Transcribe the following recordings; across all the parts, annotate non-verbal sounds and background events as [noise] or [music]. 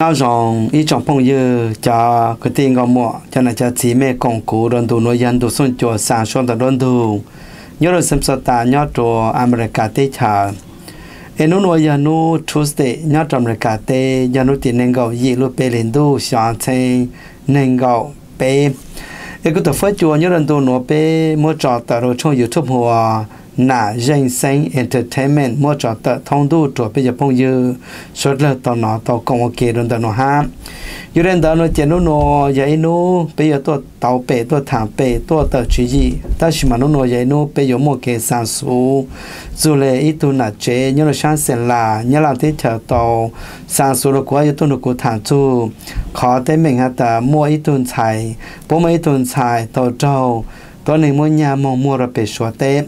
nó rằng ý trong phong như cho cái tiền ngọc mỏ cho nên cho chỉ mẹ công cụ đơn thủ nội dân thủ xuân chùa sản xuất tại đơn thủ nhớ được xem sao ta nhớ chùa America tây cha em nó nói giờ nó Tuesday nhớ trong America tây giờ nó tiền nên gạo gì lúc bê lên đu sáng trên nên gạo bê em cứ tập phát chùa nhớ đơn thủ nó bê mua trọ tại rồi trong YouTube hoa na danh sinh entertainment mua cho tờ thông đủ cho bây giờ phong dư số là tàu nó tàu công ok rồi tàu nó ha. Yêu đến đó nó chỉ nó nó vậy nó bây giờ tôi tàu bể tôi thả bể tôi tờ chỉ gì ta chỉ mà nó nó vậy nó bây giờ mua cái sản số dù là ít tu nà chế nhớ là sáng sẽ là nhớ là thế chờ tàu sản xuất là của tôi nó cố thả chu khó tới mình ha ta mua ít tu xài bố mấy tu xài tàu trâu tôi này mua nhà mua mua ra bể số tết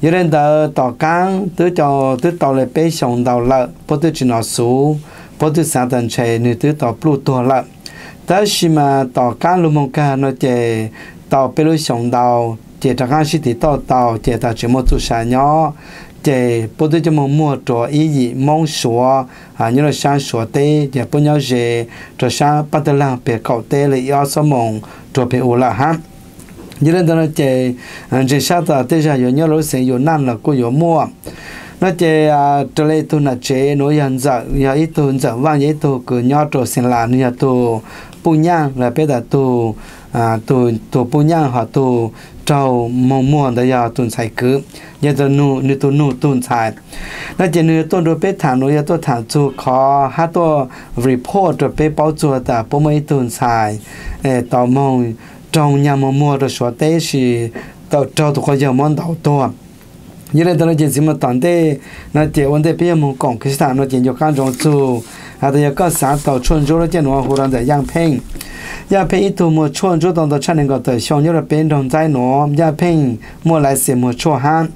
giờ nên tờ tỏ căng, tứ cho, tứ tỏ lại bê sống đầu lợ, bố tứ chỉ nó số bố tứ sáng tận chế nữ tứ tỏ blu tua lợ. Ta chỉ mà tỏ căng luôn mong ca nó chế tỏ bê lưu sống đầu chế trả căng sĩ thì tỏ tàu chế tỏ chỉ một chút xa nhỏ chế bố tứ cho mong mua trò ý gì mong số à như là sáng số tê chế bố nhau chế trò sáng bắt đầu làm bề cậu tê là yếu số mong trò bề ủ là ha như nên đó nó chơi à, chơi sao ta thế ra rồi nhớ lối xe rồi nan là cô rồi mua. Nó chơi à, trở lại tu là chế nó hiện giờ giờ ít tu giờ vang ít tu cứ nhớ trò xin là nhớ tu bù nhang, là bây giờ tu à tu tu bù nhang họ tu trâu mua mua đó giờ tôi sai cứ. Giờ tu nu nu tu nu tôi sai nó chơi nu tôi được biết thằng nó giờ tu thằng chú khó, hát tu report rồi bé báo chúa ta bố mấy tôi sai ê tao mong trong nhà mà mua được số tế thì tàu trâu tụi coi giờ món đầu to. Như là tao nói chuyện gì mà toàn thế nó chỉ vấn đề bây giờ mình còn cái sản nó chỉ cho các trong chú à tao có sản tàu chuyên chú nó chỉ nó hồ đang tại giang ping yang ping ít mua chuyên chú tàu tàu chân nên có thể xong như là bên trong trái nó. Yang ping mua lại xem mua chua han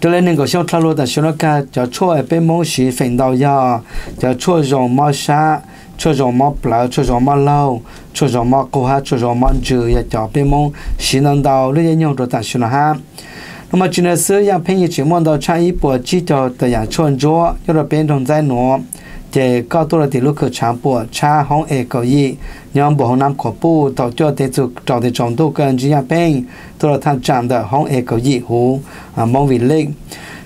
cho nên nên có xong thao lúa tại xong nó cả cho chua ở bên mông sĩ phèn đầu giờ, cho chua rồng mao sa cho gió mà plá cho gió mà lâu cho gió mà cô ha cho gió mà chữ ya cho bên mong xin năng đào lấy nhau rồi ta xin ha nó mà chuyện xưa ya phê như chỉ mong đào cha ý bộ chỉ cho tự ya chọn gió cho là bên trong giải nó để có tôi là thì lúc khởi sáng bộ cha hong e cầu gì nhóm bộ hồng nam của bộ tạo cho thế dục, trò thì trong tôi cần chỉ ya phê tôi tham chạm đỡ hong e cầu gì hú à, mong vì linh.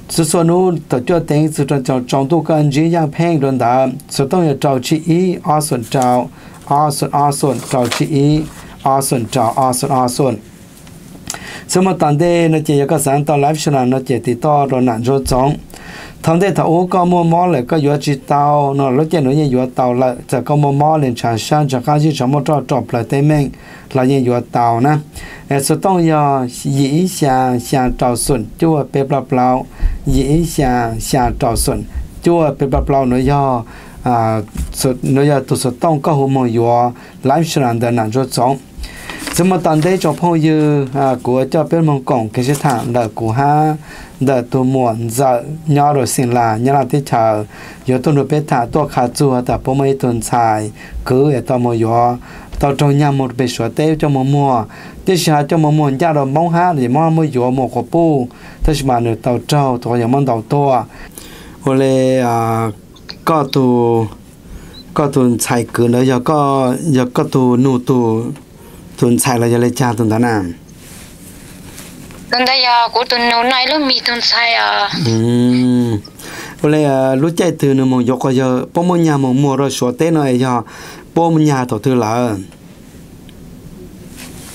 是说侬到叫等于是这叫长度跟这样偏着的，是等于找起一二顺找，二顺二顺找起一，二顺找二顺二顺。什么当地那些一个山到来不是那那些地到到南州中。thằng thế thằng có mua mỏ lại có vừa chỉ tàu nó lúc chơi nó như vừa tàu lại giờ có mua mỏ lên sản sản cho các chứ chẳng mua cho trộp lại tay mình là như vừa tàu nè em số tông giờ dĩ xà xà trào sụn chua bê bla bla dĩ xà xà trào sụn chua bê bla bla nó do à số nó do tụ số tông có hồ mò vừa làm sản đơn nặng cho sống. 怎么当地做朋友啊？我叫别人讲，其实他那古哈那多么在鸟罗 sin 啦，鸟罗的茶有多罗别他多卡住，但不没顿菜，狗也多么有。tao trong nhà một bề sửa tê cho mùa mùa tê sửa cho mùa mùa nhà rồi mong hát thì mong mới dùa một cổ pu tê mà nửa tàu trâu tàu nhà mong tàu to ô à có tù có tù chạy cửa nữa giờ có giờ có tù nụ tù tuần sai là giờ lấy cha tuần đó nào tuần đây à của tuần nấu này lúc mi tuần sai à. Ừ bây giờ lúc chạy từ nữa một giờ giờ bố mua nhà một mua rồi số tết này giờ bố mua nhà tổ tư là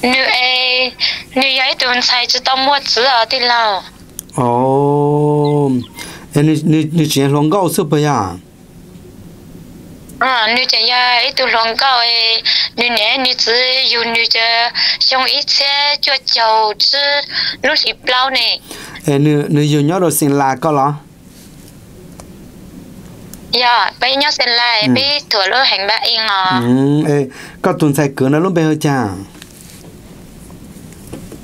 nếu ai nếu ấy tuần sai chỉ tao mua chữ ở đi lao ồ. Em như như như chuyện lòng gạo súp bây giờ à nếu chỉ ya ít tu lòng cao ấy nếu nè nếu chỉ yêu nếu chỉ xong ít xe cho cháu chứ lúc thì bao nè. Em nếu nếu yêu nhớ rồi xin là có lo? Ya bây nhớ xin lại bây thua lỡ hành bạc yên à ừ ê có tuần sai cửa nó lúc bây giờ cha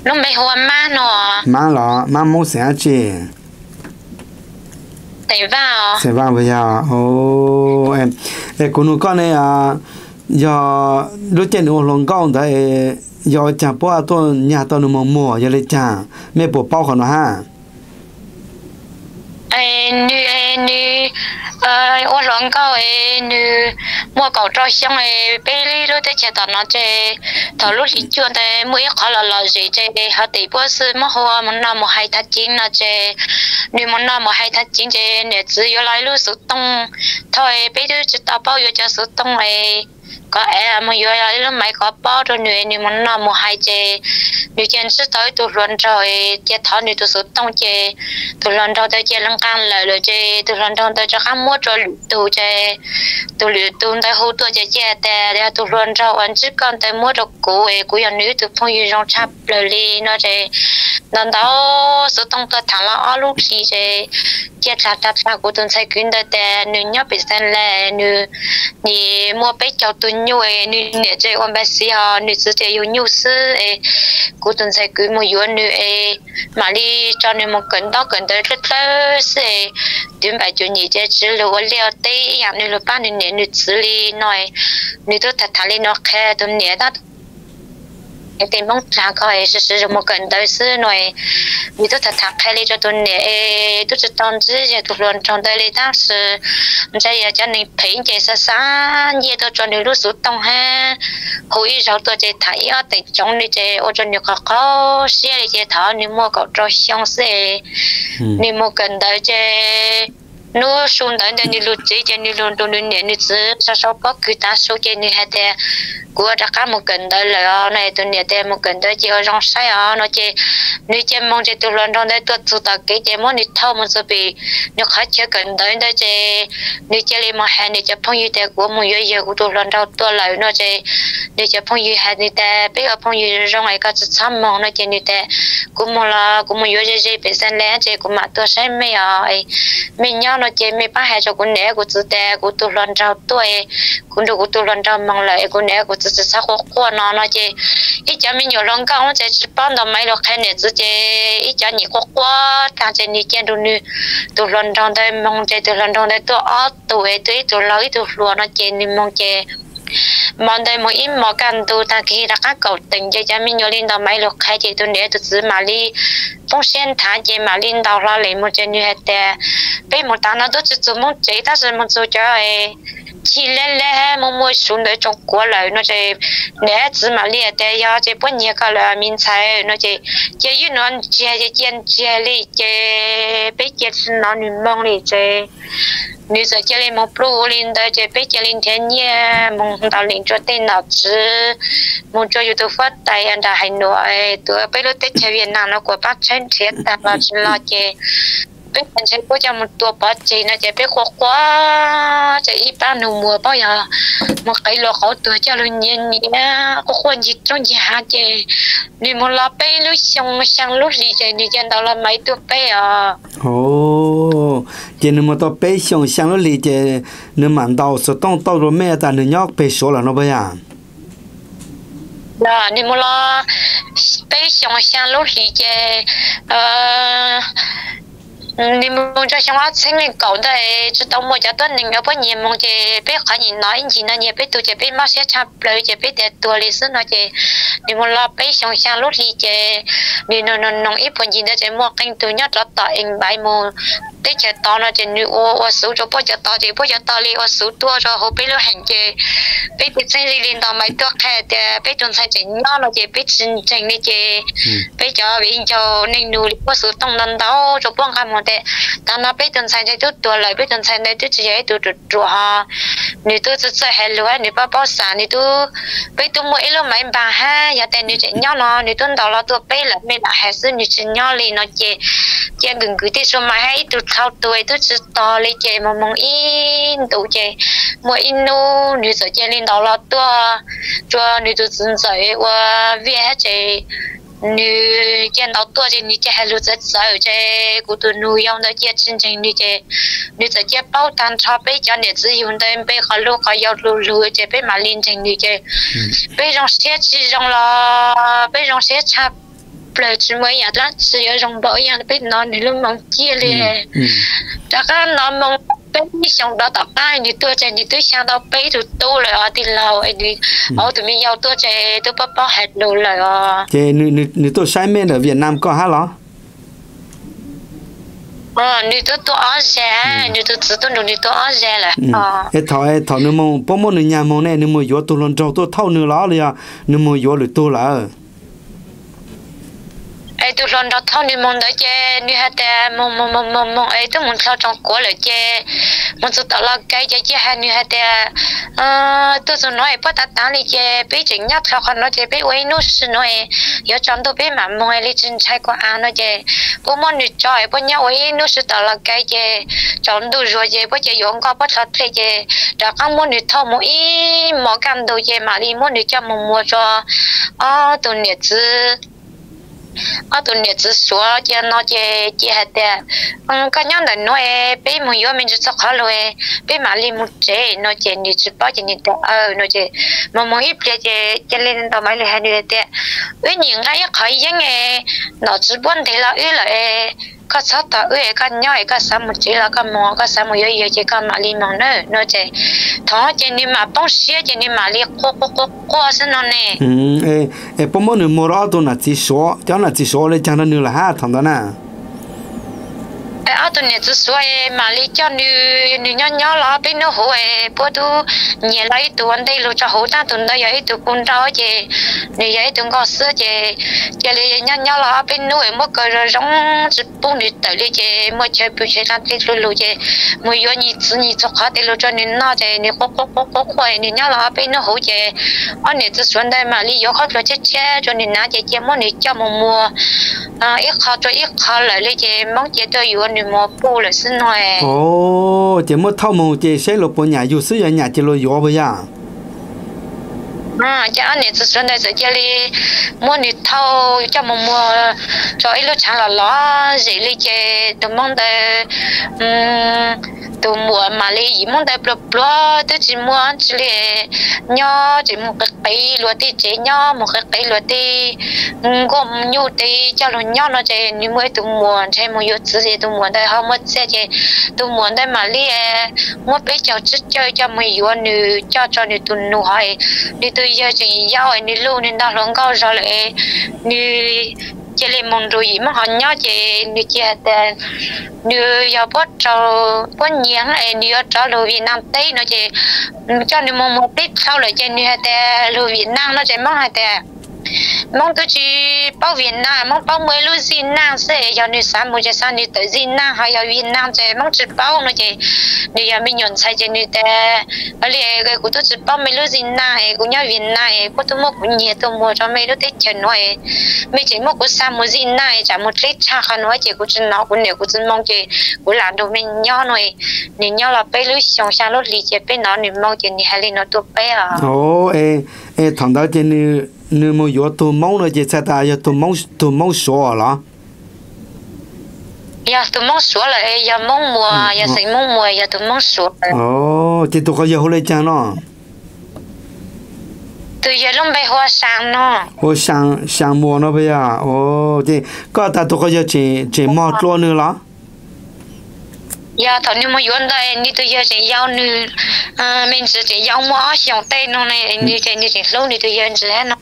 lúc bây hoa má nó má lo má mua sẽ chị thấy vào. Sẽ vào bây giờ. Ô em. Để cô nuôi con này à giờ lúc trên ô lòng con đấy giờ chả bỏ à, tôi, nhà tôi nó mua mua giờ lấy chả mẹ bỏ bao khỏi nó ha? Ai nữ ai nữ ờ ô lòng cao ai nữ mua cầu cho xong ai bé đi rồi tới chơi tao nó chơi thầu lúc thì chưa tới mỗi khó là là gì chơi họ tỷ bữa sư mà hoa mà nào mà hay thắt chính nó chơi nữ mà nào mà hay thắt chính chơi để chỉ có lại lúc số tông. Thôi bé đi chỉ tao bao giờ cho số tông này có e mà yo ya lúc mấy có bao rồi nữa nhưng mà nó một hai chế như trên sẽ tới tôi lần rồi chế thọ nếu tôi số tông chế tôi lần rồi tôi chế lăng can lại rồi chế tôi lần rồi tôi cho khám mua rồi tôi chế tôi lựa tôi tới hỗ trợ chế chế tè. Để tụi lần đầu anh chỉ còn tôi mua được cũ ấy cũ nhà nữ tôi phong yêu trong chắp lời li nó chế nên đó số tông tôi thằng là ở lúc gì chế chế chặt chặt chặt của tôi sai quyến tới tè. Nếu nhớ bị sen lệ nếu thì mua bé cháu tụi nhau ấy nữ nè chơi quan bác sĩ họ nữ sư chơi yêu nhau sư ấy của tuần sai quyến một yêu nữ ấy mà đi cho nữ một cẩn đó cẩn tới rất lớn sẽ tuyển bài chủ nhị chơi chỉ lưu ở liều tây dạng nữ lúc ba nữ nè nữ sư li nói nữ tôi thật thà li nó khe tuần nè đó tìm mong trả coi sự sự một cần tới xưa nói vì tôi thật thật hay cho tôi nè tôi chỉ tông chứ giờ tôi luôn trong đây lấy tác sự bây giờ cho nên thấy chạy xa xa như tôi cho nên lúc số tông ha hồi rồi tôi chỉ thấy ở tại trong này chỉ ở trong nhiều khó khó xe này thở nếu mua cậu cho xong xe nếu mua cần tới nó xuống đó nên đi lụt chỉ trên đi luôn luôn đi nhẹ đi chứ sao sao có cứ ta số cho nên hai thế của đã cả một cần tới là này, tôi nhẹ thế một cần tới chỉ ở trong sai ở nó chỉ nếu chỉ mong chỉ tôi luôn trong đây tôi tôi ta cái chỉ mong đi thâu một số bị. Nếu khách chưa cần tới đây chỉ nếu chỉ lấy mà hai, nếu chỉ phong yêu thế của một yêu yêu của tôi luôn trong tôi lại nó chỉ nếu chỉ phong yêu hai thì thế bây giờ phong yêu trong này có chỉ sắm mong nó chỉ như thế của một là của một yêu yêu bị sinh lẽ chỉ của mà tôi sẽ mấy ở mình nhau nó chỉ mấy ba hai cho cô nè cô chú tè cô tu lần trâu tuổi cô được cô tu lần trâu mong lại cô nè cô chú tự sao khó khó nó nó chỉ ít cho mình nhiều lần cao chỉ chỉ bán được mấy lúc hay nè tự chỉ ít cho nhiều khó khó thằng chỉ nhiều chuyện đồ nữ tu lần trâu đây mong chỉ tu lần trâu đây tu ở tuổi tôi tu lấy tu luôn nó chỉ nên mong chỉ mong đây một ít một căn tu ta khi đã các cầu tình cho cha mình nhiều lên đầu mấy lúc khai chỉ tu nè tu giữ mà đi phong sen thả chỉ mà lên đầu ra lấy một chân như hết thế bây một ta nó tôi chỉ dùng một chỉ ta sẽ một số cho ấy chỉ lên lẽ mua mua xuống để trong quốc lợi nó chỉ để chỉ mà liệt để ya chỉ bốn nhiêu cái là mình xài nó chỉ chỉ như nó chỉ chỉ chỉ chỉ li chỉ bây giờ nó mong li chỉ nếu giờ chỉ lên một pro lên đó chỉ bây giờ lên thiên nhiên mong tao lên cho tên nào chứ mong cho youtube phát tài anh đã hành nội tôi bây giờ tết chơi Việt Nam nó của bác chân thiệt ta là chỉ bé anh chơi có cho một tua bát chơi nó chơi bé khó quá chơi ít ba nụ mùa bao giờ. Một cái lọ khó tuổi cho luôn nhiên nhé có quan gì trong nhà chơi nên một lọ bé lúc xong sang lúc gì chơi đi chân đó là mấy tua bé à? Ồ chỉ nên một tao bé xong sang lúc gì chơi nên mặn đầu số tông tao rồi mẹ ta nên nhóc bé số là nó bây giờ? Là nên một lọ bé xong sang lúc gì chơi ờ 你们这像我前面搞的，知道我家的那个不年梦的，被看人拿引进那年被都这被马些差不了，这被的多的是那这，你们老被想象路里这，你弄弄弄一盆进的这莫跟都要找到应白么。 Tới chờ to nó chỉ nữ ô ô số cho bao giờ to thì bao giờ to li ô số tua cho hộp bây giờ hành chế bây giờ sinh gì lên đó mấy tua khai thì bây giờ sai chỉ nhỏ nó chỉ bây giờ chân đi chỉ bây giờ bây giờ nên nuôi ô số tông lần đó cho bọn khai một thế ta nó bây giờ sai chỉ tua tua lại bây giờ sai này tôi chỉ ấy tôi tôi tôi ha nữ tôi sẽ sẽ hello á nữ bao bao sản nữ tôi bây tôi mỗi lúc mấy bà ha. Giờ tên nữ chỉ nhỏ nó nữ tôi đó là tôi bây là mấy bà hay sư nữ chỉ nhỏ li nó chỉ chỉ đừng cứ tiếp số mà hay tôi thao tuổi tôi chỉ to lấy chơi mà mong in tụ chơi mỗi in nu nữ sợ chơi lên đó là tua cho nữ tôi xin dạy và việc chơi nữ chơi đó tua chơi nữ chơi hay lúc rất sợ chơi của tôi nuôi ông đó chơi chân chân nữ chơi nữ sợ chơi bao tan cho bé cho nữ chỉ dùng đây bé khó lúc khó yêu lúc lúc chơi bé mà lên chân nữ chơi bé trong xe chỉ trong là bé trong xe chạp ple chỉ mới nhà đó chỉ ở trong bờ nhà biết nó thì lúc mong chia liền. chắc là nó mong bé đi xong đó tập ai như tôi chạy như tôi sang đó bé tụi tôi lại ở thì lâu ấy đi. Ở tụi mình giao tôi chạy tôi bắt bắt hết đồ lại à chị nữ nữ nữ tôi sai mê ở Việt Nam có hả lo ờ nữ tôi tôi ở rẻ nữ tôi tự tôi nữ tôi ở rẻ là ờ. Ê thọ ê thọ nếu mà bố mô nữ nhà mô này nếu mà yếu tôi lần trâu tôi thâu nữ lá liền nếu mà yếu được tôi là ai tu lon đó thao ni mong đó che như ha ta mong mong mong mong mong ai tu muốn sao trong cổ là che muốn tu tạo là cái che che ha như ha ta. Ờ tu số nói bắt ta tán đi che bị chính nhất sao con nói che bị quay nút sự nói. Giờ trong tu bị mà mong ai đi chân chạy qua ăn nói che bố mong ni cho ai bố nhau quay nút sự tạo là cái che trong tu rồi che bố che dùng có bắt thật thế che đó các mong ni thao mỗi mỗi cam đồ che mà đi mong ni cho mong mua cho ờ tu nhiệt chứ ở tụi nhật chỉ số chỉ nó chỉ chỉ hạt đẻ um cái nhóm này nói bé một yếu mình chỉ cho khó rồi bé mà đi một chế nó chỉ nhật chỉ bao chỉ nhật ờ nó chỉ mà một ít bé chỉ chỉ lên tàu máy là hai đứa đẻ với những cái khó những nghe nó chỉ buồn thì là ít là các sao ta ơi cái nhỏ các sao một chỉ là các mò các sao một yếu yếu chỉ các mà li mong nữa nó chỉ thọ chỉ ni mà bông xía chỉ ni mà li cô cô cô cô xin nó nè. Ừ ê ê bông mô nữ mô đó tôi là chỉ số cho là chỉ số lên cho nó nữ là ha thằng đó nè ở tuần này chỉ số mà đi cho nữ nữ nhỏ nhỏ là bên nó hồ bố tu nhẹ lấy tu anh đây lo cho hồ ta tuần đây ấy tu cũng đó chị nữ ấy tụi có sữa chị chị là nhỏ nhỏ là bên nó mất cái rồi giống chụp bông nữ tới đi chị mất chơi bự chơi làm thế luôn chị mua vô nhị chỉ nhị cho khó để lo cho nữ nó chị nữ khó khó khó khó khó nữ nhỏ là bên nó hồ chị ở nữ chỉ số đây mà đi vô khó cho chết chết cho nữ nó chị chứ mua nữ cho mua mua à ít khó cho ít khó lại đi chị mong chị tôi yêu nữ mua bù lại xin nói ồ chỉ một thâu mù chỉ sẽ lột bộ nhà dù sử dụng nhà chỉ lột gió bây giờ à cha anh chỉ xuân đây sẽ chơi đi mua đi thâu cho mà mua cho ít lúc chẳng là lo gì đi chơi tụi mong đây tụi mua mà đi gì mong đây blo blo tôi chỉ mua anh chỉ là nhỏ chỉ một cái cây lúa thì chỉ nhỏ một cái cây lúa thì gồm nhu thì cho nó nhỏ nó chơi như mới tụi mua chơi một chút gì tụi mua đây không mất xe chơi tụi mua đây mà đi e, mua bé cháu chơi cho mình yêu nữ cho cho nữ tụi nữ hỏi đi tôi giờ chỉ giao anh đi luôn nên đã lớn cao rồi lại như chỉ lên mong rồi mà họ nhớ chỉ đi chỉ là như giờ bắt cho bắt nhang ấy như cho đồ Việt Nam tây nó chỉ cho nên mong một tết sau lại chỉ như là đồ Việt Nam nó chỉ mong hai tệ mong tôi chỉ bao Việt Nam, mong bao mấy lúc Việt Nam sẽ giờ nữ sản một giờ sản nữ tới Việt Nam, hay giờ Việt Nam sẽ mong chỉ bao nó chỉ nữ giờ mình nhận sai chỉ nữ ta ở đây cái của tôi chỉ bao mấy lúc Việt Nam ấy cũng nhớ Việt Nam ấy của tôi mua cũng nhiều, tôi mua cho mấy lúc tết chân nói mấy chỉ mua của sản một Việt Nam ấy chỉ một lít cha khăn nói chỉ của chỉ nó của nhiều của chỉ mong chỉ của làm đồ mình nhớ nói nữ nhớ là bây lúc xong sang lúc lì chỉ bên nó nữ mong chỉ nữ hay là nó tôi bé à. Ô ê ê thằng đó chỉ như nếu mà yếu tôi mong là chỉ sẽ ta yếu tôi mong tôi mong số là giờ tôi mong số là giờ mong mùa giờ sẽ mong mùa giờ tôi mong số ồ chỉ tôi có giờ hồi chăng nó. Tôi giờ lúc bây hoa sang nó. Hoa sang sang mùa nó bây giờ. Ồ thì có ta tôi có giờ chỉ chỉ mò luôn nữa là giờ thằng nhưng mà yuan đây như tôi giờ chỉ giao nữ à mình chỉ chỉ giao mua xong tay nó này như chỉ như chỉ lâu như tôi giờ chỉ hết này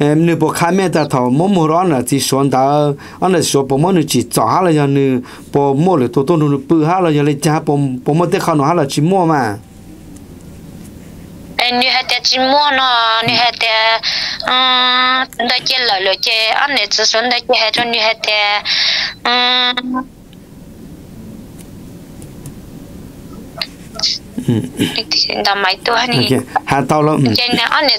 em nữ bộ khai mẹ ta thầu mua mua đó là chỉ xuân ta anh là số bộ mua nữ chỉ trả là giờ nữ bộ mua là tôi tôi nữ bự ha là giờ lấy giá bộ bộ mua tết khao nó ha là chỉ mua mà. Như hết chỉ mua nó như hết um đây chỉ lợi lợi chỉ anh này chỉ xuân đây chỉ hết cho như hết um đào máy tôi này hà tao lắm. Trên này anh này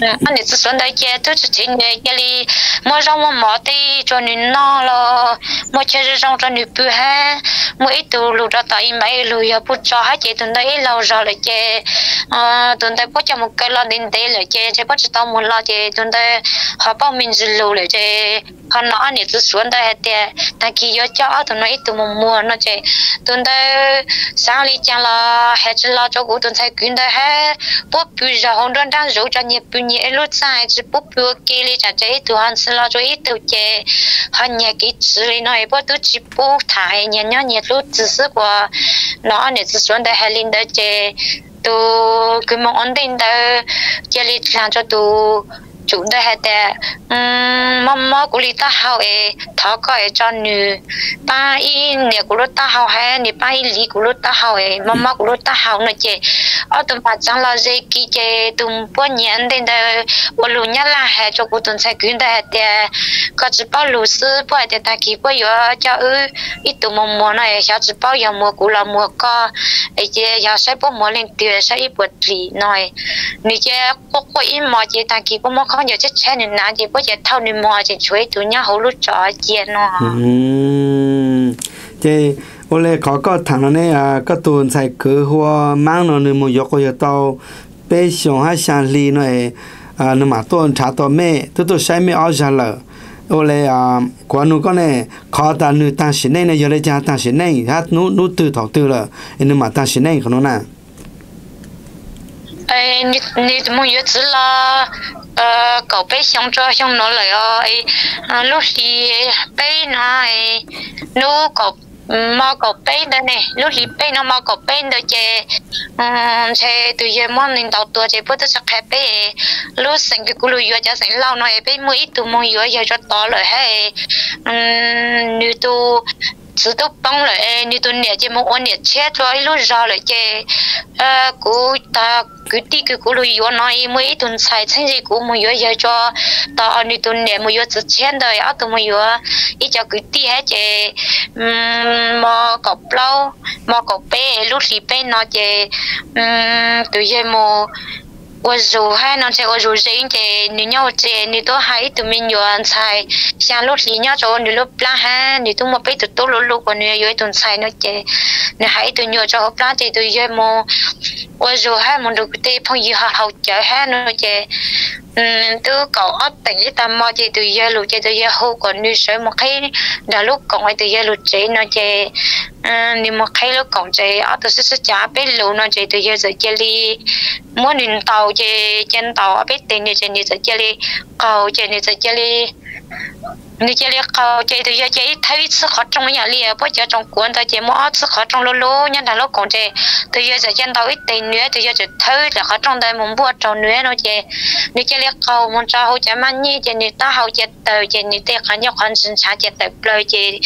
Dạ, anh này xuống đây chơi. Tôi chỉ chính người cái mua rau mua mỏ thì cho nên nó là mua chơi rau cho nên bự ha. Mua ít tu lụt ra tại mấy lụt ya bút cho hai chị tuần đây lâu rồi lại chơi. À tuần đây bút cho một cái lo đến đây lại chơi. Chơi bút cho tao một lo chơi. Tuần đây họ bao mình dư lụt lại chơi. Họ nói anh này xuống đây thì ta kia yo cho tuần này ít tu mua nó chơi. Tuần đây sáng đi chẳng là hết lo cho cụ tuần thấy quyến đây hết bút bự ra hông đơn đang rủ cho nhẹ bự nhẹ lúc sai chỉ bút bự kia đi chả chơi tu hắn xin lo cho ít tu chơi hắn nhẹ cái chữ này nói bút tu chỉ bút thải nhẹ nhẹ nhẹ lúc chỉ是过那你只选的还领的这都根本安定的这里看着都 Chúng ta hay để mắm mắm của lý ta hao ấy, thọ coi cho nữ. Ba y nè của lúc ta hao hay nè ba y lý của lúc ta hao ấy mắm mắm của lúc ta hao nữa chứ ở tụi bà chẳng là gì kí chứ tụi bữa nhận đến đây ở lù nhá là hay cho của tụi sai quyến hết để có chỉ bao lũ sư bữa để ta kí bao giờ cho ư. Ít tụi mồm mồm này cho chỉ bao giờ mua của là mua co. Ấy chứ giờ sẽ bữa mắm lên tiền sẽ ít bữa lì nói. Nè chứ có có ít mà ta ta kí bữa mua không giờ chết chết nên nãy chứ bữa giờ thâu nên mua chứ chuối tụi nhá hậu lúc trọ chia nó chứ 我嘞考个谈了呢啊，个多才去或忙了呢，么要个要到北上还想离呢啊，那么多查到没，都都晒没熬下了。我嘞啊，关nu cái này khó ta nu ta xin này này giờ lấy cha ta xin này hát nu nu từ thọ từ là nên mà ta xin này không nó nè 哎，你你怎么月子了？ Ờ, cậu bé xong cho xong nó lại ơi. Ờ, lúc gì bé này nó cậu mà cậu bé đây này lúc gì bé nó mà cậu bé đó um ờ, chè, từ giờ mong nên tàu tua chè bớt sắc khai bé. Lúc sinh cái cú lùi vừa cho sinh lâu nó bé mới ít tụ mong vừa giờ cho to lại hay như tu chỉ tôi băng lại như tôi nè chỉ muốn ôn nhẹ chết rồi, lúc ra lại chê ờ cú ta cứ đi cứ cú lui vô nói mấy tuần sai chân gì cú mấy giờ cho ta như tôi nhẹ mới giờ chỉ chết đời ở tôi mới giờ ít cho cứ đi hết chị. Mà cọp lâu mà cọp bé, lúc thì bé nó chị. Tôi giờ mà 我做还能在我做人的，你要这你都还都没原菜，像路里要做你路不哈，你都没被都都路路过你有一顿菜那这，你还都要做不这都要么， 我做还么都得朋友好好教哈那这。嗯，都搞啊，等于他妈这都要路这都要好过女生么开，那路讲的都要路这那这，嗯，你么开路讲这啊，都是是家被路那这都要在这里，么领导这见到啊被等你这你在这里搞这你在这里。 你这里搞这都要这头次好重要哩，不叫中国的这么二次好重了咯，人家老讲这都要在见到一点女，都要在头了好重的门不重女了这，你这里搞门招好这么你这你打好这头这你得看要看审查这头不了这，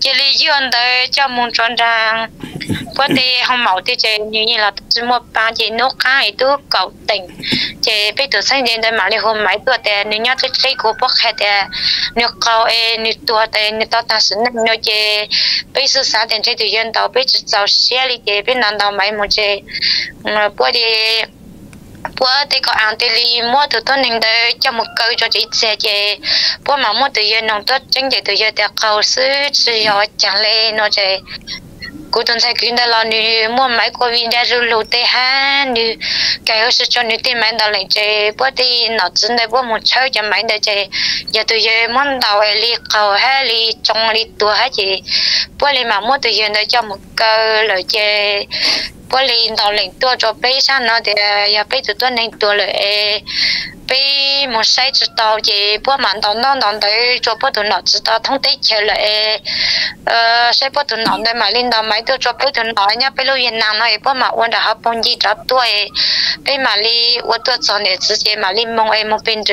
这里用的叫门转账。có thể không màu thì chị như như là chỉ một ba chị nấu cái tôi cầu tình chị bây giờ sinh đến đây mà đi hôm mấy tuổi thì nếu nhớ tới cái của bác hay thì nếu Cầu e tu tuổi thì nếu tao ta sinh năm nhau chị bây giờ sáng tiền chị tự nhiên tao bây giờ giàu xe đi chị bây nằm tao mấy một chị bữa đi bữa thì có ăn thì đi mua từ tôi nên để cho một câu cho chị xe chị bữa mà mua tự nhiên nông tốt chính chị tự nhiên thì cầu sư chỉ họ chẳng lẽ nó chị cô tuần sai kinh đó là nữ mua máy của viên đã rồi lụt tê ha nữ cái hồ sơ cho nữ tiền máy đó lại chơi bữa thì nó chân đây bữa một chơi cho máy đó chơi giờ tôi giờ món đầu ấy li cầu ha li trong li tua ha chị. Bữa li mà mua tôi giờ đây cho một cơ lời chơi bữa li đầu lệnh tua cho bé sang nó thì giờ bé tụi tôi nên tua lời bị một sai chỉ tàu gì bữa mà tàu non tàu cho bữa tụi nó chỉ tàu thông tin chơi lại ờ sai bữa tụi nó đây mà lên tàu máy tôi cho bữa tụi nó nhá bữa lúc yên nam nói bữa mà uống đã học bông gì cho tuổi bữa mà đi uống tôi cho nên 直接 mà mong em một bên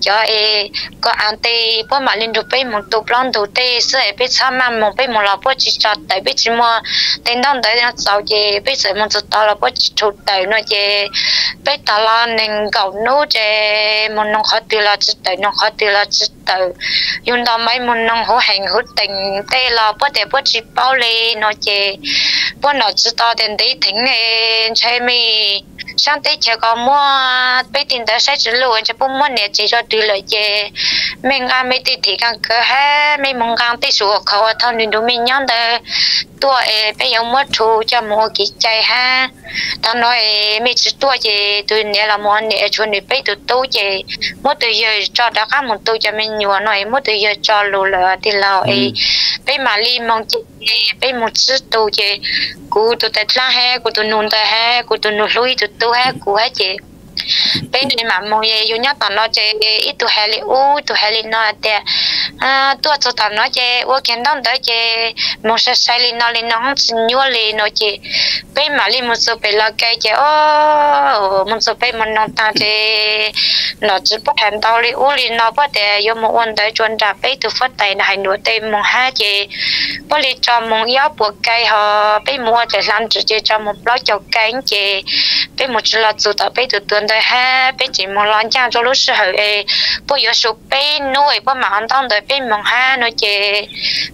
cho em có ăn tê bữa mà lên được bữa một tụ lon tụ tê sữa bữa sáng mà một bữa một lọ bữa chỉ cho tại bữa chỉ mua tên đông tới nó giàu gì bây giờ mình chút tao là bớt chủ chụp nó chơi bây tao là nên gạo nô chơi chế một nông khó tiêu là chỉ tới nông khó tiêu là chỉ tờ. Yun đó mấy môn nông hữu hành hữu tình, tê lo bữa để bữa chỉ bao lê, nó chê. Bữa nó chỉ to đến đấy thính này chơi mi. Sáng tết chơi có mua bây tiền tới sẽ chỉ lùi cho bún mua nè, chỉ cho từ lợi chế mình ăn mấy tiền thì càng cơ ha mấy mong càng tết số khẩu thằng nên đúng mình nhắn tới tua ấy bây giờ mất thu cho mua kỹ chạy ha tao nói mấy chữ tua gì tôi nè là mua nè cho nè bây tôi tu gì mất từ giờ cho đã các một tu cho mình nhiều nói mất từ giờ cho lù lợ thì là e bây mà li mong chị bây một chỉ tu gì cú tôi tết la ha cú tôi nôn ta ha cú tôi nôn lui tôi tu ha cú ha chị bên này mà mua ye yêu nhất tao nói chơi ít tu hay u tu hay li nó thế à tu cho tao nói chơi u kiến đông tới chơi mua sẽ sai li nó li nó không nhua li nó chơi bên mà li một số bên là cái chơi ô, một số bên mình nó ta chơi nó chỉ bắt hàng tao li u li nó bắt thế yêu một vấn tới chuẩn ra bên tu phát tài này nửa tay mong hai chơi bắt li cho mong yếu buộc cái họ bên mua để làm chủ chơi cho một lọ cho cái chơi bên một số là chủ tao bên tu tuần đời ha bé chỉ mong lo cha cho lúc sự hệ bố giờ số bé nuôi bố mà anh tao đời bé mong ha nó chơi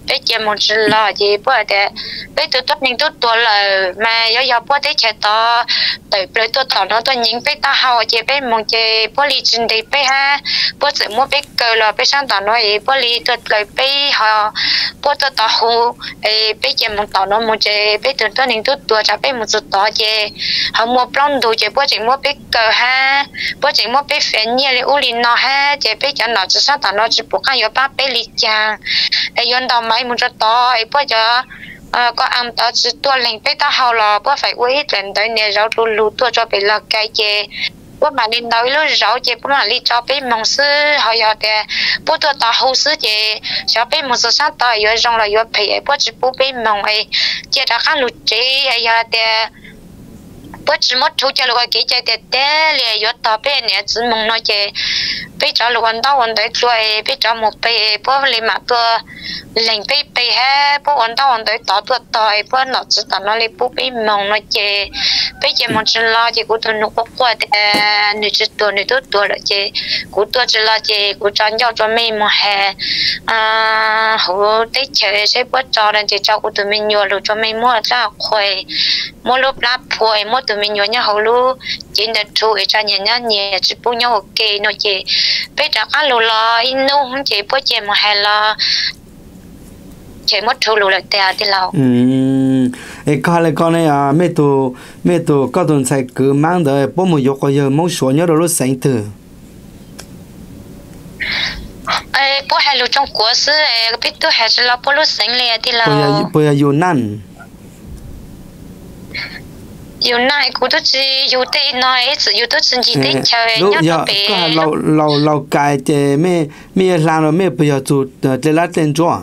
bên chỉ một là gì bây để bé tu tốt nhưng tu tuổi là mà yếu yếu bố thấy trẻ to đời bé tu tao nó tôi những bé ta hậu chơi bé mong chơi bố lý trên đây bé ha bố chỉ mua bé cờ là bé sang tao nói bố lý tu lời bé họ bố bên tu hù hồ bé chỉ mong tao nó mong chơi bé tu tốt nhưng tu tuổi cha bé một chút to chơi họ mua plon đồ chơi bố chỉ mua bé cờ ha ha bố chỉ mua bé phèn nhẹ li u li nó ha chỉ bé cho nó chỉ sao tao nó chỉ bố cái yếu ba bé li chàng ai yon đầu máy muốn cho to ai bố cho có ăn tao chỉ tua lên bé tao hao lò bố phải uống lên tới nè rau lu lu tua cho bé là cái chè bố mà đi nói lúc rau chè bố mà đi cho bé mong sư họ yếu để bố tua tao hậu sư chè cho bé mong sư sao tao yếu rong là yếu phải bố chỉ bố bé mong ai chè đã khá lụt chè ai yếu để bữa chỉ mất thu cho lúc cái chơi tết tết liền yếu tao bé nè chỉ mong nói chơi bé cho lúc anh tao anh đấy rồi bé cho một bé bữa liền mà bữa liền bé bé ha bữa anh tao anh đấy tao tao nó chỉ tao nó liền bé mong nói chơi bé chơi mong chỉ lo chơi của tôi nó có qua nữ chỉ tôi nữ tôi tôi chơi của tôi chỉ lo chơi của cho nhau cho mình mà hè à hồ tết chơi sẽ cho nên chơi cho của tụi mình nhiều cho mình mua ra khỏe mua lúc lá mua mình nhiều nhau hầu lu chỉ được chú ý cho nhà nhà nhà chỉ bố nhau ok nó chỉ bây giờ ăn lù lo in nu không chỉ bố chị mà hay lo chỉ mất chú lù lại tè thì lâu ừ ê coi lại con này à mẹ tu mẹ tu có tuần sai cứ mang đời bố một dục có giờ mong số nhớ rồi lúc sáng từ ê bố hay lù trong cuộc sư ê biết tu hay là bố lúc sáng liền thì lâu bây giờ bây giờ yêu năn yêu nãy cũng tôi chỉ yêu tây nói chỉ yêu tôi chỉ tây chơi lúc nhớ giờ nó bé có lâu lâu lâu cái thì mẹ mẹ làm rồi mẹ bây giờ tụ để lại tên cho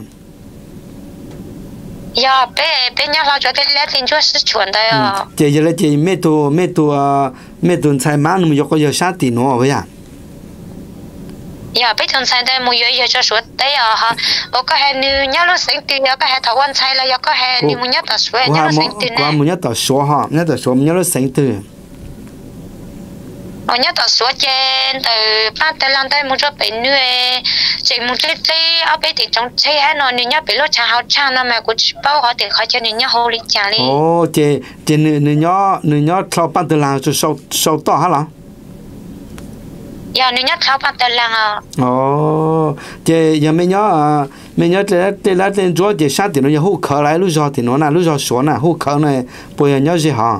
ya bé bé nhớ lo cho cái lẽ tiền cho sự chuẩn đấy à chị giờ là chị mẹ tu mẹ tu mẹ tu sai mang mà dục có giờ sát tiền nó vậy à ya bé thường sai đây mua yêu cho suốt. Đấy à ha ở cái hệ nữ nhớ lo sinh tiền có hệ thảo quan sai là có hệ nữ mua nhớ ta suốt nhớ một sinh tiền này một nhát tao số ha nhát tao số nhớ là sáng từ ở nhớ ta suốt trên từ ba tới lần tới mua cho bé nữ chỉ mua cái cái ở bé thì trong chơi hết nó nữ nhớ bé lo chả hao chả nó mà cũng bao họ thì khỏi cho nữ nhớ hồ lý chả đi ồ chị chị nữ nữ nhớ nữ nhớ thao bắt từ làng cho sâu sâu to hả lắm ya nữ nhớ thảo ba tới lần à? Ồ chị giờ mẹ nhớ à mẹ nhớ thế thế là tên chúa chị sát thì nó giờ hút khờ lại lúc giờ thì nó là lúc giờ số nè hút khờ này bây giờ nhớ gì hả?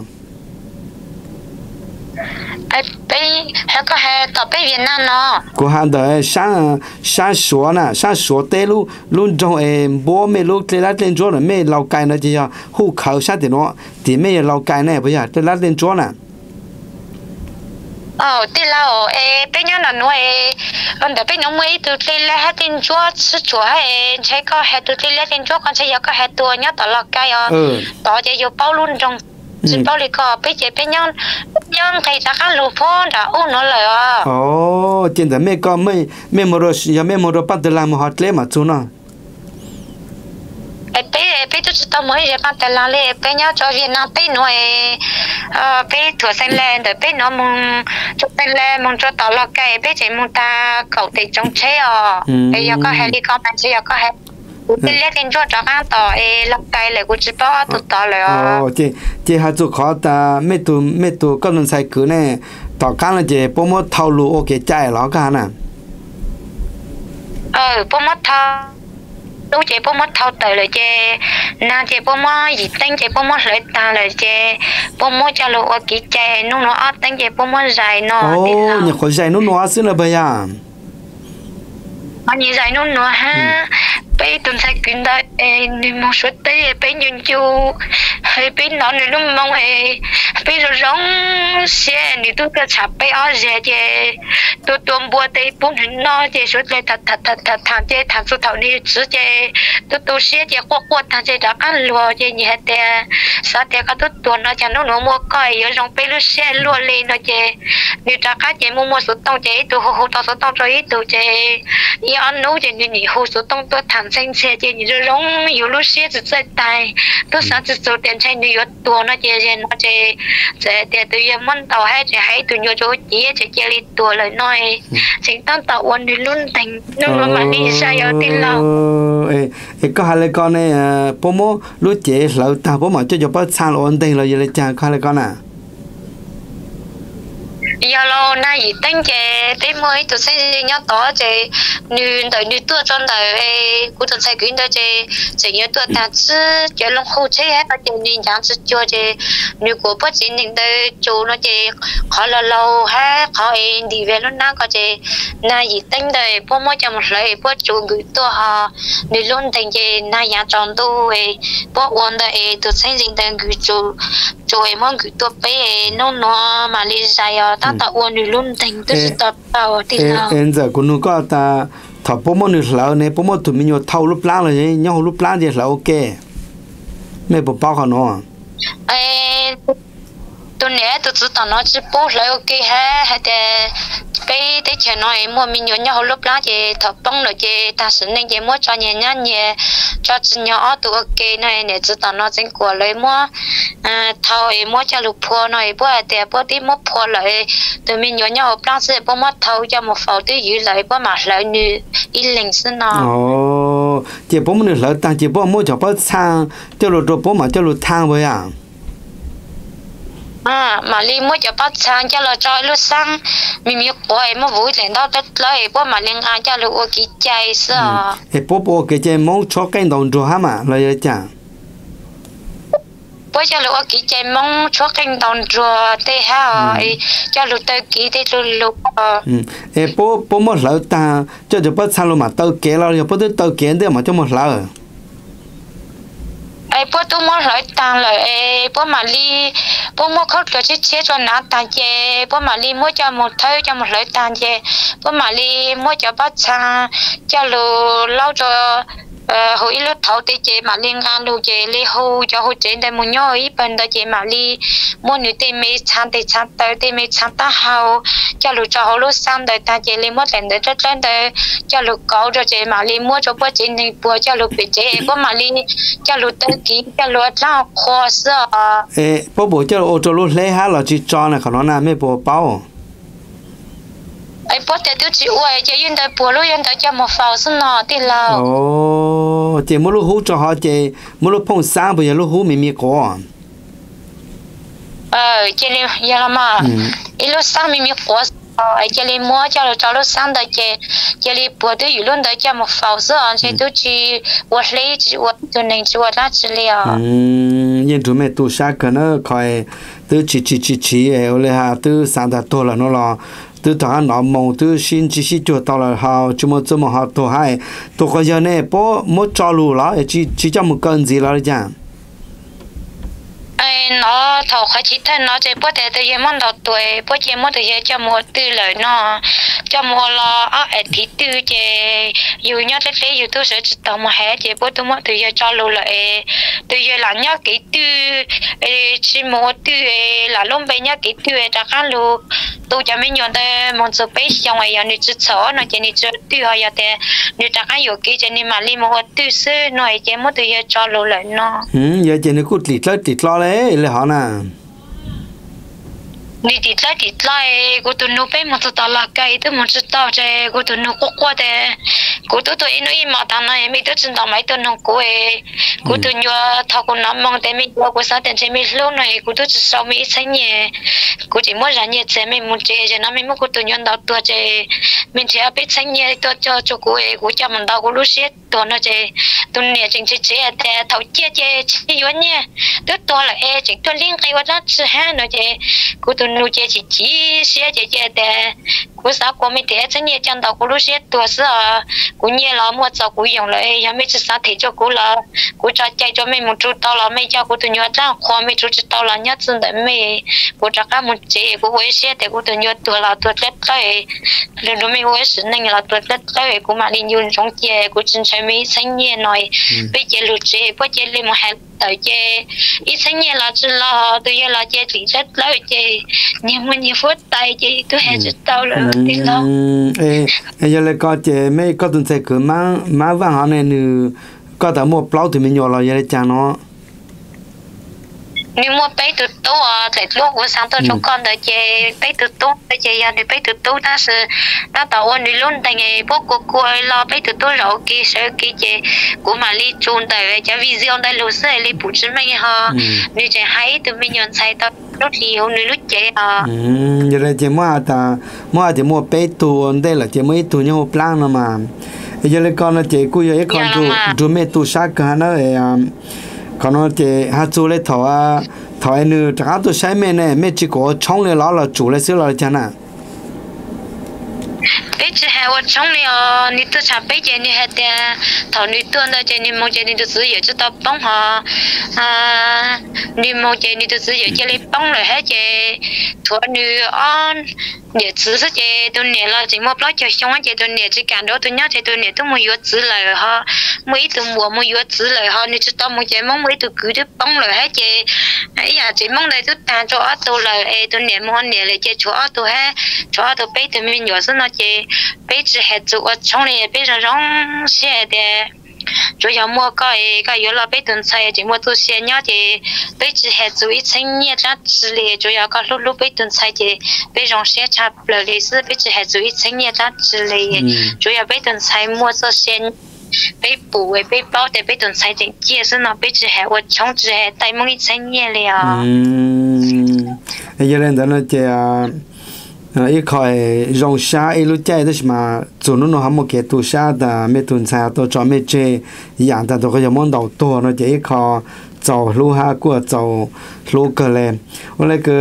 Ai bé hay có hệ tập bé Việt Nam nó cô hàng đời sáng sáng số nè sáng số tê lu lu trong em bố mẹ lu thế là tên chúa là mẹ lau cài nó chỉ là hút khờ sát thì nó thì mẹ lau cài này bây giờ thế là tên chúa nè ờ tí là ở ê bé nhớ là nuôi còn đợt bé nhớ mấy từ tí là hết tin chúa sư chúa hay thấy có hết từ tí là tin chúa còn thấy có hết tua nhớ tao là cái ờ ừ. tao chỉ yêu bao luôn trong chỉ bao lì có bé chỉ bé nhớ nhớ thầy ta cái lụp phong đã ôn nó lại à ồ trên đó mẹ có mẹ mẹ mua rồi giờ mẹ mua rồi bắt từ làm một hạt lẽ mà chú nó ê bé bé tôi chỉ tao mới để bắt tay làm lệ bé nhớ cho Việt Nam bé nuôi ờ bé thua sinh lên bé nó mong cho sinh lên mong cho tao là cái bé chỉ mong ta cậu thì trong chế à bây giờ có bạn chỉ có hay cái lẽ tin cho cho ăn tao ê lọc cái lại cũng chỉ bao tụt tao à ồ chị chị hạt chú khó ta mẹ tu mẹ tu có lần sai cứ này tao cá là chị bố mua thâu lũ ok chạy nó cả nè ờ bố mất thao lúc chị bố mất thâu tới rồi chị na chị bố mất gì tên chị bố mất lấy ta rồi chị bố mất cho lụa ở kỹ chị nó nó ăn tên chị bố mất dài nó ô nhà khỏi dài nó nó ăn xin bây à anh dài nó nó ha. Ừ bé tuần sai kiến đây em ni một số tê bé nhìn chú hay bé nó nữa lúc mong hay bé rồi giống xe ni tôi cái chạp bé ở xe chứ tôi tuần bùa tây bốn hình nó chứ số lại thật thật thật thật thằng chứ thằng số thằng ni chứ chứ tôi tôi xe chứ qua qua thằng chứ đã ăn lúa chứ như thế sao thế cái tôi tuần nó chẳng nó nó mua coi, ở trong bé giờ xe lúa lên nó chứ như trả cái chứ mua mua số tông chứ tôi hồ hồ tao số tông cho ít tôi chứ như ăn nấu chứ như nhỉ hồ số tông tôi thằng xanh xe chứ như giống yếu lúc xe chỉ tại tay tôi sáng chỉ số tiền chạy nhiều tua nó chứ nó chứ sẽ tiền tôi yếu muốn tàu hay chỉ hay tôi nhớ chỗ chỉ chỉ chỉ đi tua lời nói chính tâm tàu quân đi luôn thành nhưng mà mà đi sai yếu tin lâu ê, có hai lời con này à, bố mô lúc chế lâu ta bố mà cho cho bác sang ổn định rồi giờ lại chàng hai lời con à giờ lâu nay gì tính chế tới mới tôi nyo to che nu nữ nu nữ tua trong e cụ tôi sai quyến đời che che nhớ tua ta chứ che long hậu chế hết chế ni chẳng chứ cho che nu của bớt chế nên đời cho nó che kho là lâu ha khó em đi về lúc nào có na nay gì tính po mo cha mo lai po bố gu gửi ha họ nữ luôn che na nay nhà tròn e po ổn đời e sẽ dình đời gửi gu chủ em mong gửi tua bé nó nó mà đi dài ta ta uốn luôn thành tức là ta bảo thì nào? em giờ cũng có ta thọ bố môn được lâu này bố môn tụi mình nhiều thâu lúc lá rồi nhau lúc lá thì là ok. Mấy bố bao họ nó? Ê tôi nè chỉ tao nói chỉ bố lại ok ha hay là cái cái chuyện nói mua mình nhớ nhau lúc đó thì thợ bông rồi thì ta sử nên chỉ mua cho nhẹ nhàng nhẹ cho chỉ nhỏ tụ ok này, để chỉ tao nó chính của lấy mua. À, thầu thầu mua cho lục phô này, bố à, thì bố đi mua phô lại. Tụi mình nhớ nhau lúc đó sẽ bố mua thầu cho một phẩu tí dữ lại, bố mà lại nữ ít linh sinh nó ồ chỉ bố mình lại, ta chỉ bố mua cho bố sang, cho lục bố mà cho lục thang vậy à? À mà li mua cho bắt sang cho là cho lúc sang mình biết bố em mua vui lên đó đất lấy bố mà liên an cho lúc cái chạy sao ê bố bố cái chạy mong cho cái đồng rồi hả mà lời chả? Bố cho lúc cái chạy mong cho cái đồng rồi thế ha cho lúc tới cái thế lúc lúc ê bố bố mua lỡ ta cho cho bắt sang lúc mà tao kế lo bố tôi tao kế đấy mà cho một lỡ ai bố tôi muốn lấy tăng lại ai bố mà đi bố mua khóc cho chết chết cho nát tăng chê. Bố mà đi mua cho một thứ cho một lấy tăng chê. Bố mà đi mua cho bác sang cho lù lâu cho ờ, hồi lúc thâu tê chế mà liên an lưu chế li hô cho hô chế đây muốn nhớ ý bên đó chế mà li mua nữ tê mê chăn tê chăn tê tê mê chăn ta hào cho lu cho hô lúc sang đời ta chế li mua tiền để rất lên đời cho lu cầu cho chế mà li mua cho bố chế này, bố cho lu bị chế. Bố mà li cho lu tê ký, cho lu lao khó sợ. Ê, bố bố cho ô cho lu lê ha là chỉ cho này khả nó là mê bố bao? Ai bố để tôi chỉ uai cho yên đời bố lúc yên đời cho một phao xin nó đi lâu ồ chị mua lúc hú cho họ chị mua lúc phong sáng bây giờ lúc hú mình mi có. Ờ chị li giờ là mà ít lúc sáng mình mi có ai chị li mua cho lúc cho lúc sáng đời chị li bố tôi อยู่ luôn đời cho một phao xin chị tôi chỉ uai lấy chỉ uai tôi nên chỉ uai lá chỉ li à ừ yên tụi mẹ tu sa cái nó coi từ chỉ chỉ chỉ chỉ đây ha từ sáng đã to là nó là từ ta nó mong từ xin chỉ xin cho tao là hào chúng mà chúng mà họ tổ hai tổ cái giờ này bố một cho lù là chỉ chỉ cho một cân gì là chăng ai nó thầu khai chỉ thân nó chỉ bố thể từ giờ mong đầu tuổi, bố chỉ mong từ giờ cho mua từ lời nó, cho mua lo ở ở thì từ chỉ dù nhớ tới thế dù tôi sẽ chỉ tao mà hết chỉ bố tôi mong từ giờ cho lù lại từ giờ là nhớ kỹ từ chỉ mua từ là luôn bây nhớ kỹ từ đã khá lù tu cho mình nhận tới một số bé trong rồi nhận được sợ nó chỉ chỉ từ họ giờ thế nếu đã cái nhiều cái chỉ mà li một từ sư nó chỉ một từ cho lù lại nó ừ giờ chỉ nó cút lịt lót lịt lo đấy là họ nè ni ti tla ti tla e go tu no pe mo ta la kai tu mo ta che go tu no ko ko de go tu to ino i ma ta na e mi tu chen mấy mai tu no ko e go tu nyo tha ko na mong te mi go sa ten che mi lo na e go tu chi sa mi chen ye go chi mo ja nye che mi mo che je na mi mo go tu nyo da tu che min che a pe chen ye to cho cho ko e go cha man da go lu she to no che tu ne ching che che te thau che che chi yo nye tu to la e ching tu ling kai wa da chi ha no che go tu chỉ xe che che de cú sao cú mấy thế chân nhẹ chân đầu cú lúc xét tua sữa cú nhẹ là mua cho cú dùng lại ya mấy chỉ sao thế cho cú là cú cho chạy cho mấy một chút tao là mấy cho cú tụi nhớ ra khoa mấy chút tao là nhất chân đấy mấy cú cho cả một chế cú quay xét để cú tụi nhớ tua là tua chết tới rồi nó mấy quay sự nên là tua chết tới cú mà đi dùng trong chế cú chân chạy mấy sinh nhẹ nói bây giờ lúc chế bây giờ lên một hai tới chế ít sinh nhẹ là chân là tôi nhớ là chế chỉ rất lâu chế nhưng mà nhiều phút tay chế tôi hết rất tao rồi lo ê ê, giờ lại có chế mấy có tuần sẽ cứ má má vàng họ này nữ có tao mua plau thì mình nhỏ là giờ chàng nó nếu mua bé từ tú à lúc của sáng tôi cho con đợi chị bé từ tú đợi chị à để bé từ tú ta sẽ ta tạo ôn đi luôn. Tại ngày bố của cô ấy lo bé từ tú rồi kia sẽ kia chị của mà đi chun tại về cho vision đây lúc sẽ đi bút chân mấy ha nếu chị hay từ mình nhận sai tao lúc thì hôm nay lúc chị à ừ giờ là chị mua ta mua chị mua bé tu đây là chị mới tu nhau plan mà. Giờ là con là chị cô ấy con tu tu mẹ tu sát cái nó còn nó thì hát chú lấy thọ à thọ anh nữ chắc tôi sai mẹ này mẹ chỉ có trong lấy nó là chủ lấy xíu là chán à bé giờ hai vợ chồng này ờ nít tôi chả bé chị nít hai tiền thọ nít tôi đó chị, nít mong giờ nít tôi sử dụng cho tao bông họ à nít mong chị nít tôi sử dụng cho lấy bông rồi hết chị, thọ nít on để chữ rất chế tôi nè là chỉ một xong chế tôi nè chỉ cản đó tôi nhớ chế tôi nè tôi mua yếu chữ lời ho. Mấy từ mùa mua yếu chữ lời ho, nên chúng tôi mua chế mấy từ cứ được bông lời hết chế ấy à chỉ mong đây tôi tàn cho tôi lời ấy tôi nè mua nè lời chế cho tôi hết cho tôi bây tôi mình nhớ xin nó chế bây giờ hết chữ ở trong này bây rong, xe đẹp 上让写的。主要mua cái cái yếu là bây tuần sai chỉ mua tu xe nhá thì bây chỉ hệ chú ý sinh nhẹ ra xử lý chủ yếu cái lúc lúc bây tuần sai thì bây rong xe chạp lời lý sư bây chỉ hệ chú ý sinh nhẹ ra xử lý chủ yếu bây tuần sai mua cho xe被补为被包的被等财政解释呢，被只还我从只还带梦一生年了。嗯，有人在那讲。 Ít khỏi rong xa ít lúc chạy đó mà chủ nó nó một cái tu xa da mấy tuần xa tôi cho mấy chơi dạng da tôi có món đầu to nó chỉ khó cháu lu ha của cháu lu cơ lên ở đây cái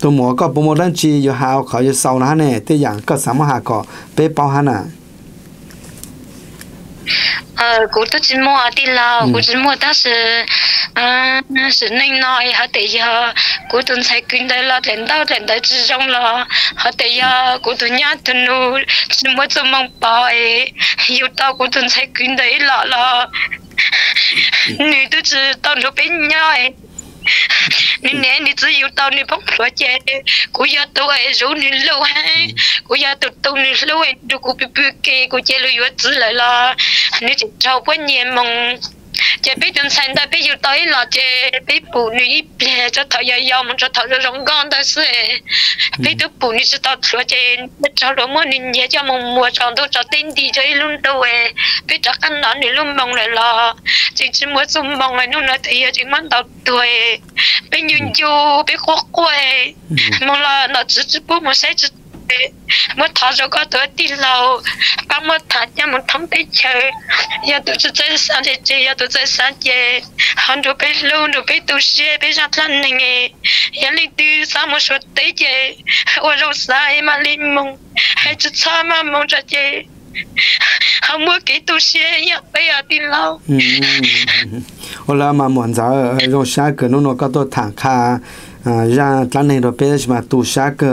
tôi mua có bộ môn đăng chi yo hao khỏi yo sau nó này thế dạng có sắm hà có bé bao hà nè ờ cũng tôi chỉ mua đi lao cũng chỉ mua đó là à sự nên nói họ để giờ cũng tôi thấy kinh tế là đến đâu đến đâu chỉ trong là họ để giờ cũng tôi nhớ tôi nu chỉ mua cho mong ấy yêu tao cũng tôi thấy kinh tế là là nữ tôi chỉ tao nó bên nhau nên nè ni chỉ yêu tao nên bốc lúa chè cô giờ tao ấy rủ nên lâu ha cô giờ tao tao nên lâu ấy. Đâu cũng bị bị kê cô chè lâu chỉ lại là nên chỉ trâu quá nhiều mong chế biết chân sinh đã biết yêu tới là chế biết bù nữ bè cho thợ giờ mình cho thợ giờ rong con đó sự biết được bù nữ cho thợ chế cho nên nhớ cho mua cho cho tin đi cho luôn đâu ấy biết cho ăn nó thì luôn mong lại là chỉ chỉ mua dùng mong lại luôn là thì chỉ mang đầu tuổi. Biết nhung chú biết khoác quay mong là nó chỉ chỉ mà sẽ chỉ một thằng rồi có tuổi đi lâu ba một thằng nhà một thằng bé chơi giờ tôi chơi sáng thì chơi giờ tôi chơi sáng chơi hắn rồi bé lâu rồi bé tu sửa bé ra lần này nghe. Giờ đi từ sáng một số tới chơi ở rồi sáng mà lên mông. Hay chỉ sao mà mông cho chơi không mua cái tu sửa giờ bây giờ đi lâu. Ừ, ừ, ừ, Ôi là mà muốn giờ rồi sáng cái nó nó có tôi thẳng kha à ra lần này rồi bây mà tu sa cái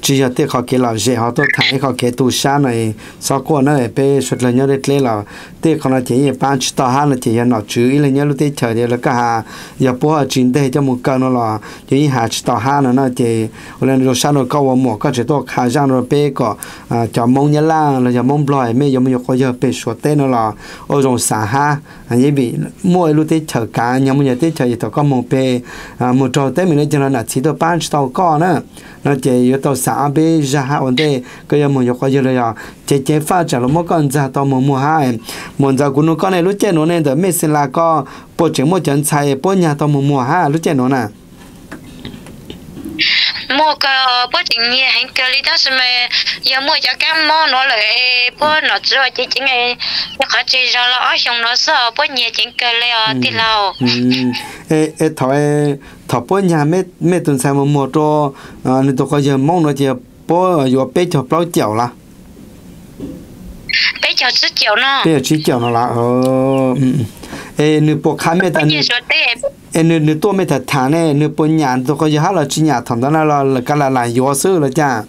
chỉ cho tiếc họ kia là dễ họ tôi thấy họ kia tu sa này sau qua nó để xuất là nhớ được lấy là tiếc họ là chỉ là ban chỉ tao han là chỉ là nó chữ là nhớ lúc tiếc chờ thì là cả hà giờ bố họ chính đây cho một cơn nó là chỉ hà chỉ tao ha nó chỉ lên rồi sa nó câu một cái chỉ tôi khai ra rồi bé có à cho mong nhớ là là cho mong bòi mấy giờ mình có giờ bé số tên nó là ở trong xã ha anh ấy bị mỗi lúc tiếc chờ cả nhà mình giờ tiếc chờ thì tao có một bé một trò tên mình nó cho nó chỉ tôi bán tao có nữa nó chỉ yếu tàu xã bê ra hạ ổn định cái một có gì rồi chỉ chỉ phát triển là một con ra tàu một mùa hai một giờ cũng nó con này lúc chơi nó nên được mấy xin là có bộ trưởng một trận xài bộ nhà tàu một mùa hai lúc chơi nó nè mua cái bữa trình nhiên hành cái lý đó mà giờ mua cho các món nó lại bữa nó là chỉ chỉ ngày khó chỉ ra là ở trong nó sợ bữa nhiên chính cái là đi lâu ê ê thôi thọ bữa nhà mấy mấy tuần sau mua cho nên tôi có giờ mong nó chỉ bố yo bé cho bao chảo là. Bé cho chỉ chảo nó. Bé chảo nó là ờ nữ bộ khám mẹ ta ê nữ nữ tua mẹ ta nữ bộ nhà tôi có gì hát là chỉ nhà thằng đó là là cái là là yo sư là cha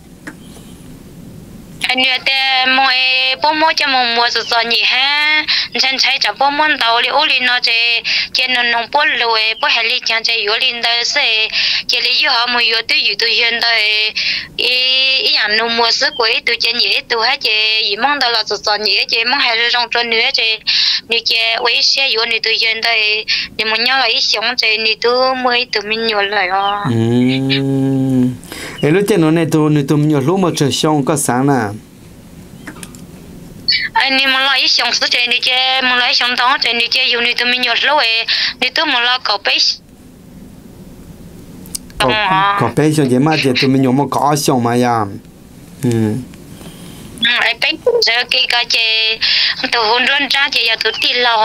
anh nhớ thế mọi bố mua cho một mùa sụt sọt nhỉ ha? Chân chạy cho bố mua đầu li ô li nó chơi chơi nó nông bố lùi, bố hay li chẳng chơi yếu li đó sẽ chơi li yếu họ mua yếu tôi yếu tôi hiện đời. Ý ý nhà nông mua sức quỷ tôi chơi nhỉ tôi hết chơi gì mong đó là sụt sọt nhỉ chơi mong hay là trong trốn nữa chơi ni chơi quỷ xe yếu ni tôi hiện đời. Ni muốn nhau là ý sống chơi ni tôi mới tôi mình nhớ lại à ừ. ê, lúc trên nó này tôi ni tôi nhớ lúc mà trời xong có sáng nào anh đi mà lại xong số chơi đi chơi mà lại xong đó chơi đi chơi dùng đi tụi mình nhớ lâu ấy đi tụi mà lại cậu bé cậu bé xong vậy mà chơi tụi mình nhớ mà có xong mà ya ừ. Ai bé giờ cái cái chơi tụi hôn đơn ra chơi giờ tụi đi lao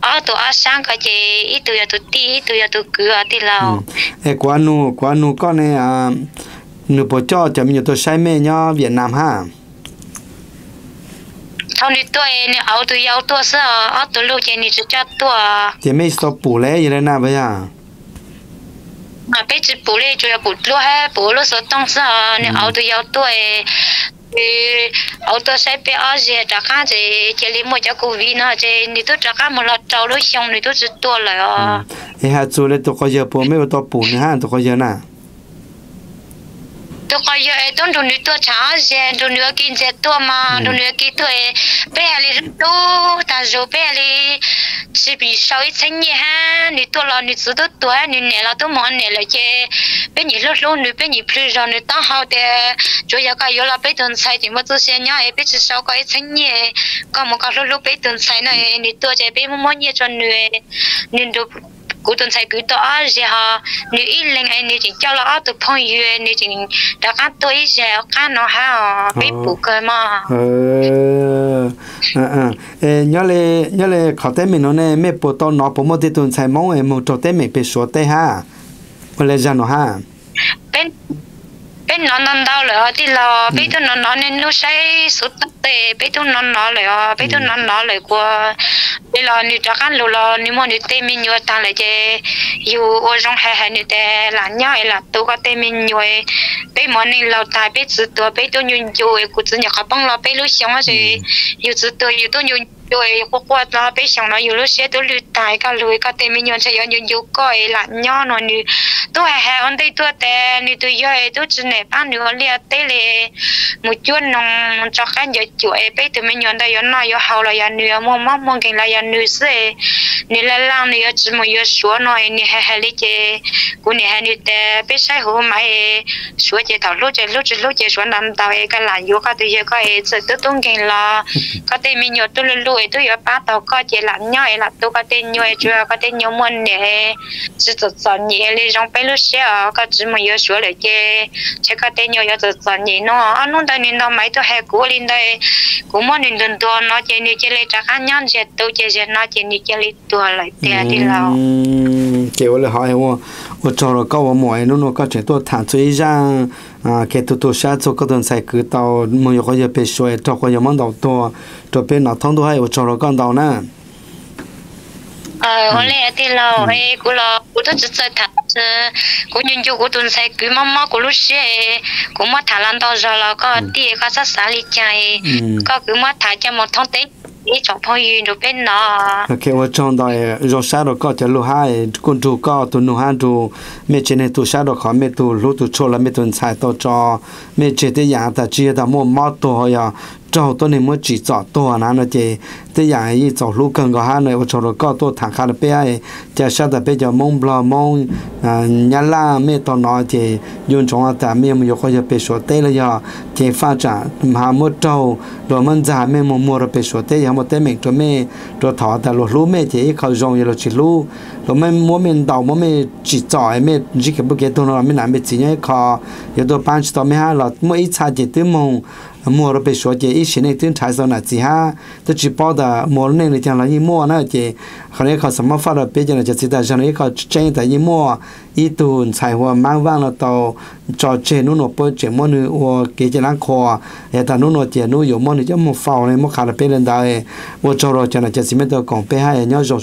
à tụi ăn sáng cái chơi ít tụi giờ tụi đi ít tụi giờ tụi cứ đi lao ê quá nu quá nu con này à nu bỏ cho chấm nhiều tôi say mê nhau Việt Nam ha thằng đi tuổi này áo tôi áo tôi sao áo tôi lâu chơi này chỉ cho tôi thì mấy số bù lẽ gì đấy nào bây giờ mà bây giờ bù lẽ chủ yếu bù lúa hay bù lúa số đông sao này áo tôi áo tôi áo tôi sẽ bị áo gì trả cá gì chỉ lấy một cho cô vi nó chỉ ni tôi trả cá một lọ trâu lúc xong ni tôi chỉ tua lại à ê ha chú lấy tôi có giờ bù mấy tôi bù nữa ha tôi có giờ nào tôi coi giờ tôi đồ nữ tôi trả giờ đồ nữ kinh giờ tôi mà đồ nữ kinh tôi bé là đồ ta rồi bé là chỉ bị sau ít sinh nhỉ ha nữ tôi là nữ số tôi tuổi nữ nè là tôi mòn nè là chơi bé nhỉ lúc lúc nữ bé nhỉ plus rồi nữ ta hao de rồi giờ cái giờ là bé tuần sai thì mà tôi xem nhá bé chỉ sau cái sinh nhỉ còn một cái lúc lúc bé tuần sai này nữ tôi chơi bé mua nhỉ cho nữ nữ đồ cú tuần sai cứ tỏ gì ha nếu ít lên anh nếu chỉ cho là tụ phong yêu nếu chỉ đã cá tôi gì cá nó ha bị bù cơ mà. Ờ. Ờ ờ nhớ lên nhớ lên khó tên mình nó nè mẹ bố tao nó bố một tuần sai mong em một trò tên mình bị số tên ha. Bây giờ ra nó ha. Bên bên nó nó đau rồi thì là bên tôi nó nó nên nó say sụt tê. Bên tôi nó nó rồi bên tôi nó nó rồi qua bây giờ như chắc ăn luôn là nếu mà như tê mình nhiều ta lại chơi yêu ở trong hè hè như tê là nhau là tôi có tê mình nhiều bây mà nên là tại bây giờ tôi bây tôi nhiều nhiều cũng chỉ nhà các bạn là bây lúc sống rồi yêu chỉ tôi yêu tôi nhiều rồi qua qua là bây giờ nó yêu lúc sẽ tôi luyện tài cả lười cả [laughs] tê mình nhiều sẽ nhiều nhiều coi là nhau nó như tôi hè anh đây tôi tê như tôi yêu tôi chỉ này bán nữa liệt tê lệ một chút nông cho cái giờ chuỗi bây tôi mình nhiều đây yêu nó yêu hậu là yêu nữa mong mong mong cái là yêu nữ sẽ ni la lang ni chỉ một yêu số nói ni hè hè lý chế của ni hè ni tê bây sai hồ mai số chế thảo lúc chế lúc chế lúc chế số năm tàu cái là yêu cái tôi yêu cái chỉ tôi tung cái là cái tê mình nhiều tôi luôn luôn tôi yêu ba tàu cái chế là nhau là tôi cái tê nhiều chủ cái tê nhiều muốn nè chỉ tự chọn nhẹ li trong bây lúc sẽ cái chỉ một yêu số lại chế chế cái tê nhiều yêu tự chọn nhẹ nó anh nói đây nên nó mấy tôi hay cố lên đây. Cũng muốn nên đừng to nó chế ni chế lấy chắc nhăn chế tôi chế chế nó chế ni chế lấy tua lại tê đi lao kiểu là hỏi wo wo cho rồi câu mọi nó nó có chuyện tôi thả chơi ra. À cái tôi tôi sẽ cho cái tuần sai cứ tàu mua có giờ bị soi cho có giờ đầu to cho bên nào thông tôi hay cho rồi con tàu nè. Ờ hôm nay thì là ấy cũng là cũng chỉ chơi thật cũng nhìn chú cũng tuần sai cứ mắm mắm cũng lúc xe cũng mất thả lan tàu rồi là có tiền có sát xả đi chạy có cứ mất thả cho một thông tin. Ý chọn phong yên rồi bên nó. Ok wo trong đó rồi sao rồi có cho lu hai con chú có tu nu han tu mẹ trên này tu sao rồi khó mẹ tu lu tu cho là mẹ tuần sai tao cho. Mẹ trên cái nhà ta chia ta mua mót tu ya cho tôi nên mới chỉ chọn tôi là nó chỉ thế giờ ấy cho lúc cần có hai này ở chỗ đó có tôi thằng khác là bé ấy chỉ sao là bé giờ mong bla mong nhà la mẹ tôi nói chỉ dùng trong ta mẹ mình có giờ bé số tê là giờ chỉ phát triển mà một trâu rồi mình già mẹ mình mua rồi bé số tê giờ một tê mình cho mẹ cho thọ ta lúc lúc mẹ chỉ khẩu dùng rồi chỉ lúc rồi mình mua mình đầu mua mình chỉ chọn mẹ chỉ cái bức cái tôi nói mình làm mẹ chỉ nhớ khó giờ tôi bán cho mẹ là mỗi ít xa chỉ tới mong mua rồi bị số chế ít xin này tiếng trái sau này chỉ ha tôi chỉ bảo là mua này thì chẳng là như mua nữa chế họ này họ sắm phát rồi bây giờ là chỉ là chẳng là họ chơi tại như mua ít tuần xài hoa mang vang là tàu trò chơi nô nô bơi chơi mua nữa và kế chơi lăng khoa hiện tại nô nô chơi nô dùng mua nữa cho mua phao này mua khá là bây giờ đây và cho rồi cho là chỉ mới được còn bây hai nhau rồi